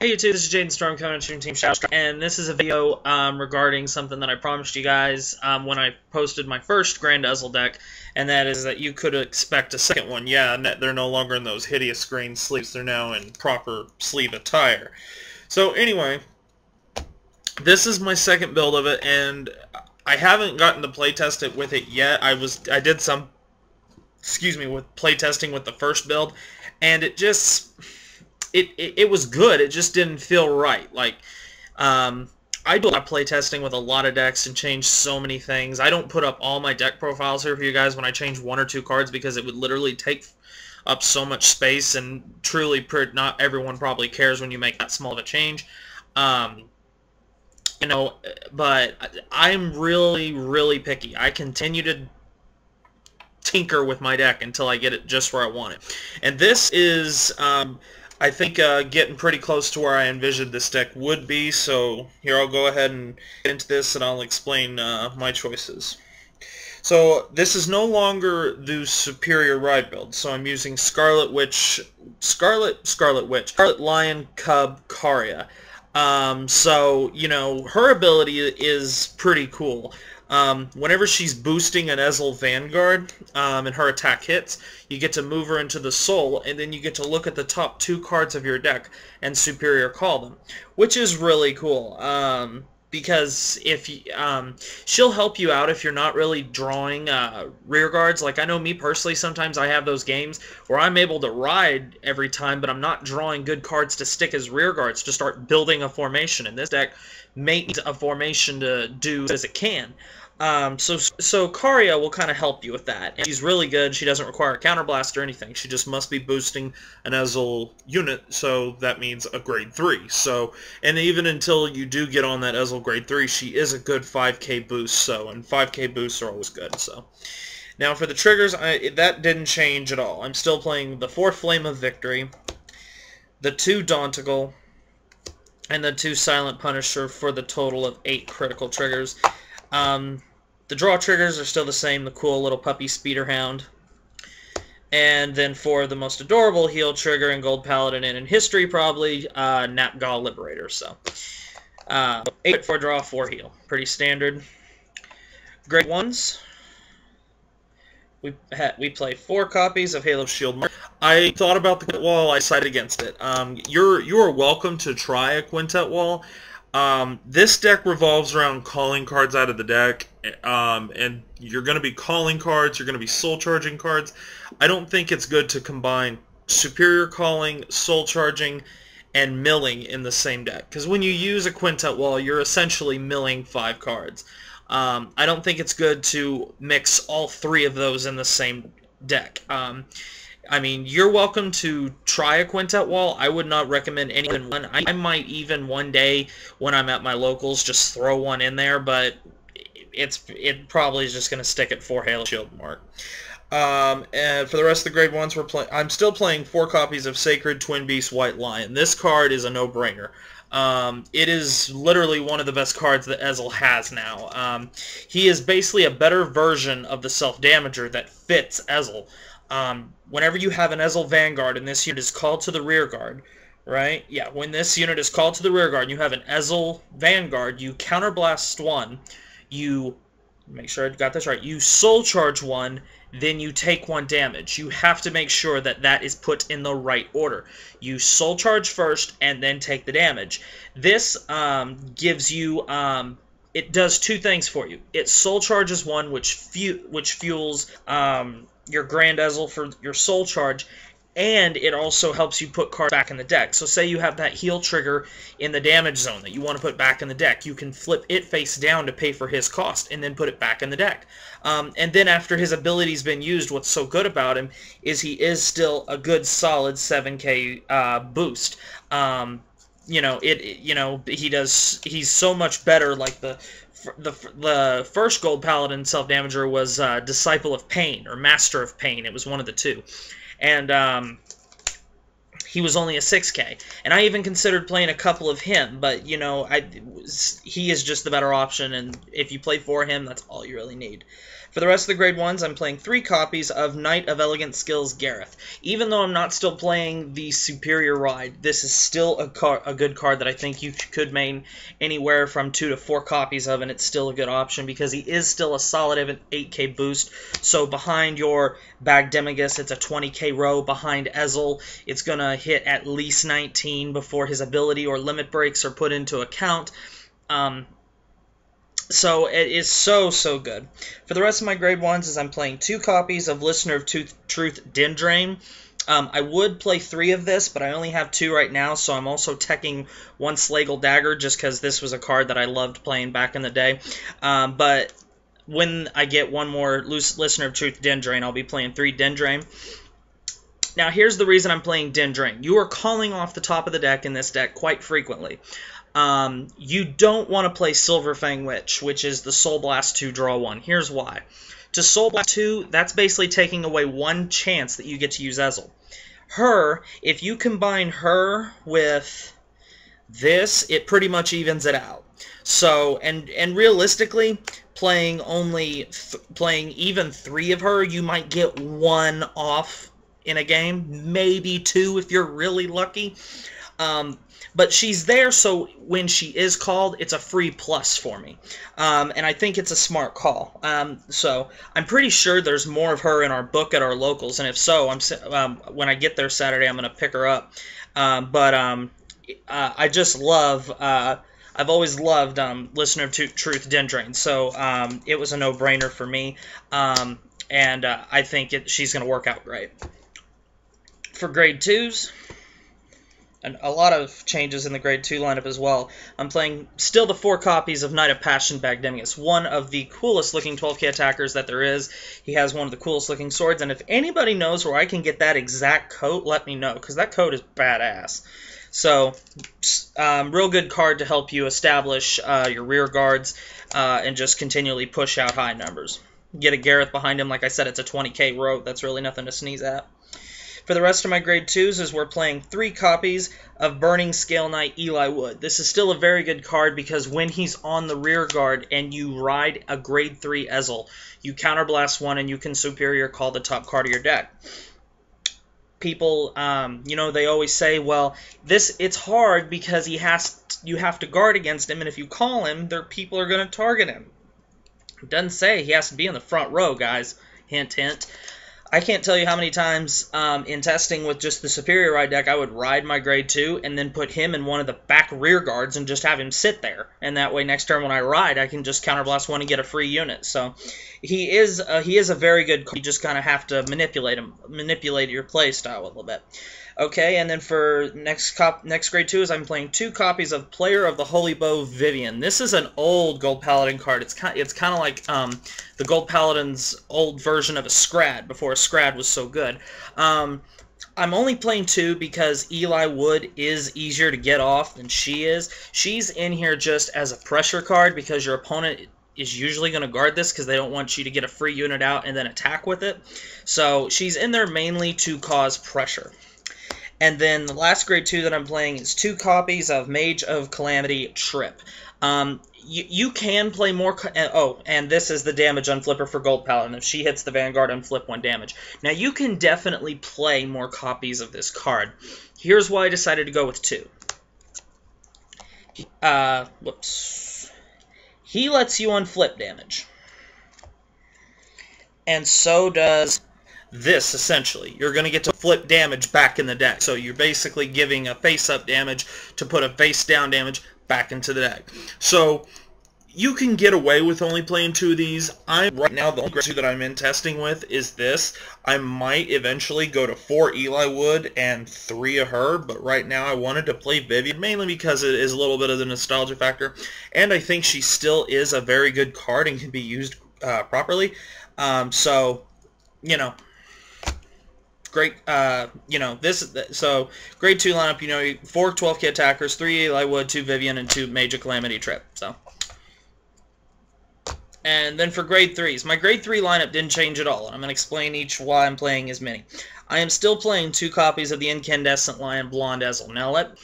Hey YouTube, this is Jaden Storm coming from Team Shadow, and this is a video um, regarding something that I promised you guys um, when I posted my first Grand Ezel deck, and that is that you could expect a second one. Yeah, they're no longer in those hideous green sleeves, they're now in proper sleeve attire. So anyway, this is my second build of it, and I haven't gotten to playtest it with it yet. I was I did some, excuse me, with playtesting with the first build, and it just it, it, it was good. It just didn't feel right. Like, um, I do a lot of playtesting with a lot of decks and change so many things. I don't put up all my deck profiles here for you guys when I change one or two cards because it would literally take up so much space and truly not everyone probably cares when you make that small of a change. Um, you know, but I'm really, really picky. I continue to tinker with my deck until I get it just where I want it. And this is... Um, I think uh, getting pretty close to where I envisioned this deck would be, so here I'll go ahead and get into this and I'll explain uh, my choices. So this is no longer the superior ride build, so I'm using Scarlet Witch, Scarlet, Scarlet Witch, Scarlet Lion Cub Karia. Um, so, you know, her ability is pretty cool. Um, whenever she's boosting an Ezel Vanguard um, and her attack hits, you get to move her into the Soul, and then you get to look at the top two cards of your deck and Superior Call them, which is really cool. Um, because if um, she'll help you out if you're not really drawing uh, rear guards. Like I know me personally, sometimes I have those games where I'm able to ride every time, but I'm not drawing good cards to stick as rear guards to start building a formation. And this deck makes a formation to do as it can. Um, so so Karia will kind of help you with that. And she's really good. She doesn't require a counterblast or anything. She just must be boosting an Ezel unit, so that means a grade 3. So, and even until you do get on that Ezel grade 3, she is a good 5k boost, so, and 5k boosts are always good, so. Now for the triggers, I, that didn't change at all. I'm still playing the 4 Flame of Victory, the 2 Daunticle, and the 2 Silent Punisher for the total of 8 critical triggers. Um, the draw triggers are still the same, the cool little puppy speeder hound. And then for the most adorable heal trigger in Gold Paladin and in history, probably, uh, Napgal Liberator. So, uh, 8 for draw, 4 heal. Pretty standard. Great ones. We we play four copies of Halo Shield. I thought about the wall. I decided against it. Um, you're you are welcome to try a quintet wall. Um, this deck revolves around calling cards out of the deck, um, and you're going to be calling cards, you're going to be soul charging cards. I don't think it's good to combine superior calling, soul charging, and milling in the same deck. Because when you use a quintet wall, you're essentially milling five cards. Um, I don't think it's good to mix all three of those in the same deck. Um, I mean, you're welcome to try a quintet wall. I would not recommend any one. I, might even one day when I'm at my locals just throw one in there, but it's it probably is just going to stick at four Halo Shield mark. Um, and for the rest of the grade ones, we're playing. I'm still playing four copies of Sacred Twin Beast White Lion. This card is a no-brainer. Um, it is literally one of the best cards that Ezel has now. Um, he is basically a better version of the Self-Damager that fits Ezel. Um, whenever you have an Ezel Vanguard and this unit is called to the rear guard, right? Yeah, when this unit is called to the rear guard you have an Ezel Vanguard, you counterblast one, you make sure I got this right. You soul charge one, then you take one damage. You have to make sure that that is put in the right order. You soul charge first and then take the damage. This um, gives you um, it does two things for you. It soul charges one, which fu which fuels um, your Grand Ezel for your soul charge, and it also helps you put cards back in the deck. So say you have that heal trigger in the damage zone that you want to put back in the deck. You can flip it face down to pay for his cost and then put it back in the deck. Um, and then after his ability's been used, what's so good about him is he is still a good solid 7k uh, boost. Um, you know, it, it, you know, he does, he's so much better, like the, the, the first Gold Paladin self-damager was uh, Disciple of Pain, or Master of Pain, it was one of the two. And, um, he was only a 6K. And I even considered playing a couple of him, but, you know, I, he is just the better option, and if you play for him, that's all you really need. For the rest of the grade 1s, I'm playing three copies of Knight of Elegant Skills Gareth. Even though I'm not still playing the Superior Ride, this is still a, car a good card that I think you could main anywhere from two to four copies of, and it's still a good option because he is still a solid 8k boost. So behind your Bagdemagus, it's a 20k row. Behind Ezel, it's going to hit at least 19 before his ability or limit breaks are put into account. Um, so it is so, so good. For the rest of my grade ones is I'm playing two copies of Listener of Truth, Truth Dindrane. Um, I would play three of this, but I only have two right now, so I'm also teching one Sleygal Dagger just because this was a card that I loved playing back in the day. Um, but when I get one more Listener of Truth Dindrane, I'll be playing three Dindrane. Now, here's the reason I'm playing Dindrane. You are calling off the top of the deck in this deck quite frequently. Um, you don't want to play Silverfang Witch, which is the Soul Blast 2 draw 1. Here's why. To Soul Blast 2, that's basically taking away one chance that you get to use Ezel. Her, if you combine her with this, it pretty much evens it out. So, and and realistically, playing only playing even three of her, you might get one off in a game, maybe two if you're really lucky. Um, but she's there, so when she is called, it's a free plus for me. Um, and I think it's a smart call. Um, so I'm pretty sure there's more of her in our book at our locals, and if so, I'm um, when I get there Saturday, I'm going to pick her up. Um, but um, uh, I just love. Uh, I've always loved Listener to Truth Dindrane, so it was a no-brainer for me, and uh, I think it, she's going to work out great. For grade twos, and a lot of changes in the grade 2 lineup as well. I'm playing still the four copies of Knight of Passion Bagdemagus, one of the coolest looking 12k attackers that there is. He has one of the coolest looking swords, and if anybody knows where I can get that exact coat, let me know, because that coat is badass. So, um, real good card to help you establish uh, your rear guards uh, and just continually push out high numbers. Get a Gareth behind him, like I said, it's a 20k row. That's really nothing to sneeze at. For the rest of my grade 2s is we're playing three copies of Burning Scale Knight Eli Wood. This is still a very good card because when he's on the rear guard and you ride a grade 3 Ezel, you counterblast one and you can superior call the top card of your deck. People um, you know they always say well this it's hard because he has you have to guard against him and if you call him their people are going to target him. Doesn't say he has to be in the front row guys. Hint hint I can't tell you how many times um, in testing with just the superior ride deck, I would ride my grade 2 and then put him in one of the back rear guards and just have him sit there. And that way, next turn when I ride, I can just counterblast one and get a free unit. So he is a, he is a very good. You just kind of have to manipulate him, manipulate your play style a little bit. Okay, and then for next cop next grade two is I'm playing two copies of Player of the Holy Bow Vivian. This is an old Gold Paladin card. It's kind it's kind of like um, the Gold Paladin's old version of a Scrad before a Scrad was so good. Um, I'm only playing two because Eli Wood is easier to get off than she is. She's in here just as a pressure card because your opponent is usually going to guard this because they don't want you to get a free unit out and then attack with it. So she's in there mainly to cause pressure. And then the last grade 2 that I'm playing is two copies of Mage of Calamity Trip. Um, you, you can play more... oh, and this is the damage on Flipper for Gold Paladin. If she hits the Vanguard on flip, one damage. Now, you can definitely play more copies of this card. Here's why I decided to go with two. Uh, whoops. He lets you on flip damage. And so does this essentially. You're going to get to flip damage back in the deck. So you're basically giving a face-up damage to put a face-down damage back into the deck. So you can get away with only playing two of these. I'm right now the only two that I'm in testing with is this. I might eventually go to four Eli Wood and three of her, but right now I wanted to play Vivian mainly because it is a little bit of the nostalgia factor, and I think she still is a very good card and can be used uh, properly. Um, so, you know, great, uh, you know, this, so grade 2 lineup, you know, four 12k attackers, three Eli Wood, two Vivian, and two Mage of Calamity Trip, so. And then for grade 3s, my grade 3 lineup didn't change at all, and I'm going to explain each why I'm playing as many. I am still playing two copies of the Incandescent Lion Blonde Ezel. Now, let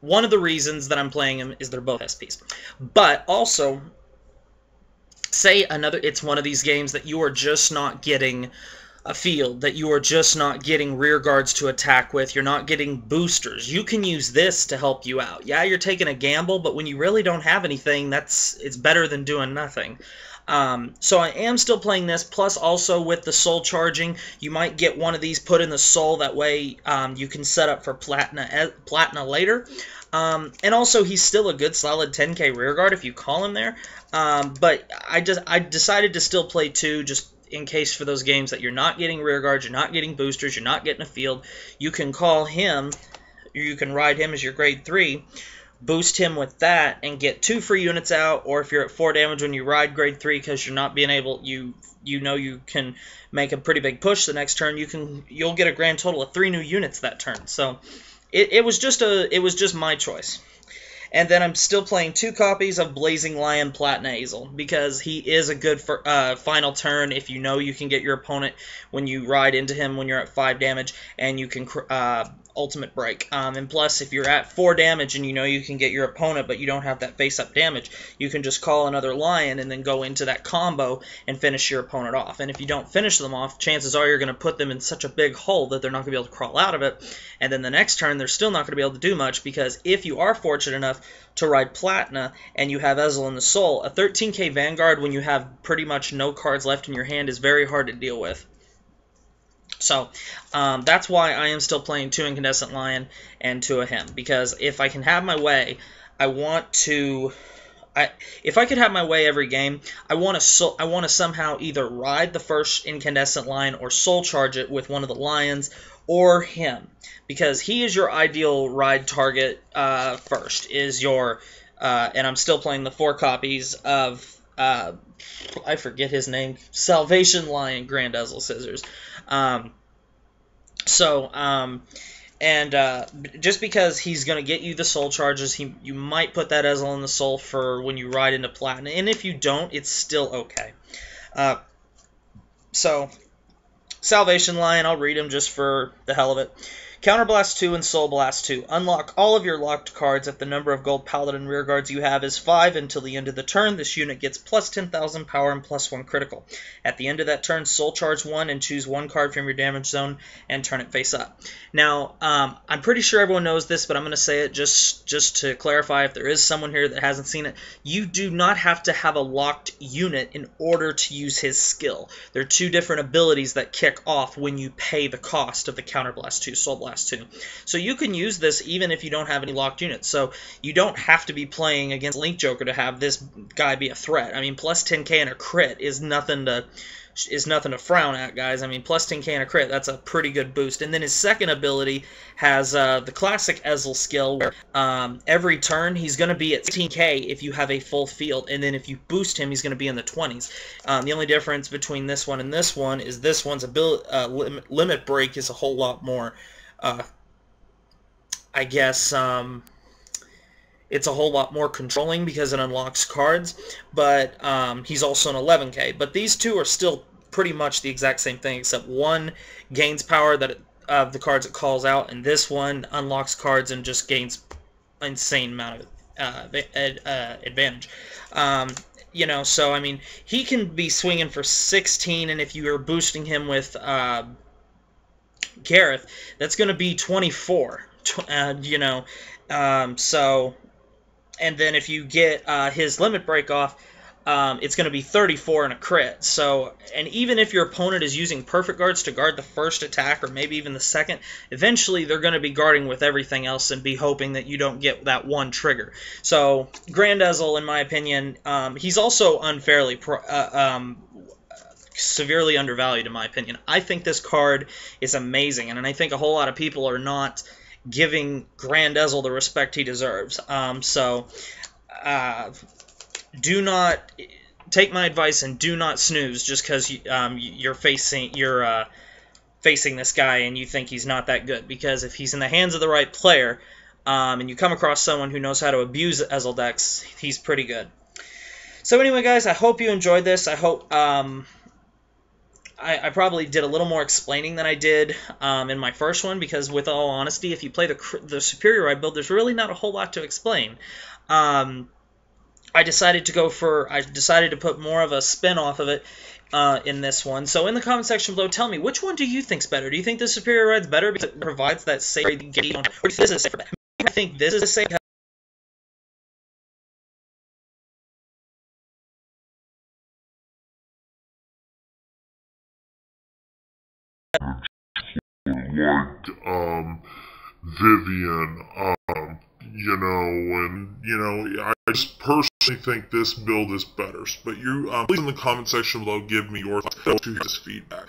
one of the reasons that I'm playing them is they're both SPs. But also, say another, it's one of these games that you are just not getting a field that you are just not getting rear guards to attack with. You're not getting boosters. You can use this to help you out. Yeah, you're taking a gamble, but when you really don't have anything, that's it's better than doing nothing. Um, so I am still playing this, plus also with the soul charging, you might get one of these put in the soul, that way um, you can set up for Platina, eh, Platina later. Um, and also, he's still a good solid 10k rearguard if you call him there. Um, but I just I decided to still play two, just in case for those games that you're not getting rear guards, you're not getting boosters, you're not getting a field. You can call him, you can ride him as your grade three boost him with that and get two free units out or if you're at four damage when you ride grade three because you're not being able you you know you can make a pretty big push the next turn you can you'll get a grand total of three new units that turn so it, it was just a it was just my choice and then I'm still playing two copies of Blazing Lion Platina Ezel because he is a good for, uh, final turn if you know you can get your opponent when you ride into him when you're at 5 damage and you can uh, ultimate break. Um, and plus, if you're at 4 damage and you know you can get your opponent, but you don't have that face-up damage, you can just call another Lion and then go into that combo and finish your opponent off. And if you don't finish them off, chances are you're going to put them in such a big hole that they're not going to be able to crawl out of it. And then the next turn, they're still not going to be able to do much because if you are fortunate enough to ride Platina and you have Ezel in the Soul, a 13k Vanguard when you have pretty much no cards left in your hand is very hard to deal with. So um, that's why I am still playing two Incandescent Lion and two of him. Because if I can have my way, I want to... I, if I could have my way every game, I want to so, I want to somehow either ride the first incandescent lion or soul charge it with one of the lions or him because he is your ideal ride target uh, first is your uh, and I'm still playing the four copies of uh, I forget his name Salvation Lion Grand Scissors um, so, um, and uh, just because he's going to get you the soul charges, he you might put that Ezel in the soul for when you ride into Platina, and if you don't, it's still okay. Uh, so, Salvation Lion, I'll read him just for the hell of it. Counterblast 2 and Soul Blast 2. Unlock all of your locked cards if the number of gold paladin rear guards you have is 5 until the end of the turn. This unit gets plus 10,000 power and plus 1 critical. At the end of that turn, Soul Charge 1 and choose one card from your damage zone and turn it face up. Now, um, I'm pretty sure everyone knows this, but I'm going to say it just, just to clarify if there is someone here that hasn't seen it. You do not have to have a locked unit in order to use his skill. There are two different abilities that kick off when you pay the cost of the Counterblast 2 Soul Blast So you can use this even if you don't have any locked units. So you don't have to be playing against Link Joker to have this guy be a threat. I mean, plus 10k and a crit is nothing to is nothing to frown at, guys. I mean, plus 10k and a crit, that's a pretty good boost. And then his second ability has uh, the classic Ezel skill, where um, every turn he's going to be at 16k if you have a full field, and then if you boost him, he's going to be in the 20s. Um, the only difference between this one and this one is this one's ability, uh, limit, limit break is a whole lot more uh, I guess um, it's a whole lot more controlling because it unlocks cards, but um, he's also an 11k. But these two are still pretty much the exact same thing, except one gains power that of the cards it calls out, and this one unlocks cards and just gains insane amount of uh, uh, advantage. Um, you know, so I mean, he can be swinging for 16, and if you are boosting him with uh, Gareth, that's going to be 24. Uh, you know, um, so, and then if you get uh, his limit break off, um, it's going to be 34 and a crit. So, and even if your opponent is using perfect guards to guard the first attack or maybe even the second, eventually they're going to be guarding with everything else and be hoping that you don't get that one trigger. So, Grand Ezel, in my opinion, um, he's also unfairly uh, um, severely undervalued in my opinion. I think this card is amazing, and I think a whole lot of people are not giving Grand Ezel the respect he deserves. Um, so, uh, do not take my advice and do not snooze just because you, um, you're facing you're uh, facing this guy and you think he's not that good. Because if he's in the hands of the right player, um, and you come across someone who knows how to abuse Ezel decks, he's pretty good. So anyway, guys, I hope you enjoyed this. I hope um, I, I, probably did a little more explaining than I did um, in my first one because, with all honesty, if you play the the superior ride build, there's really not a whole lot to explain. Um, I decided to go for I decided to put more of a spin off of it uh, in this one. So in the comment section below, tell me which one do you think's better? Do you think the superior ride's better because it provides that safe gauge, or think this is safer? I think this is safe. Like um, Vivian, um, you know, and you know, I just personally think this build is better. But you, um, please in the comment section below, give me your thoughts to this feedback.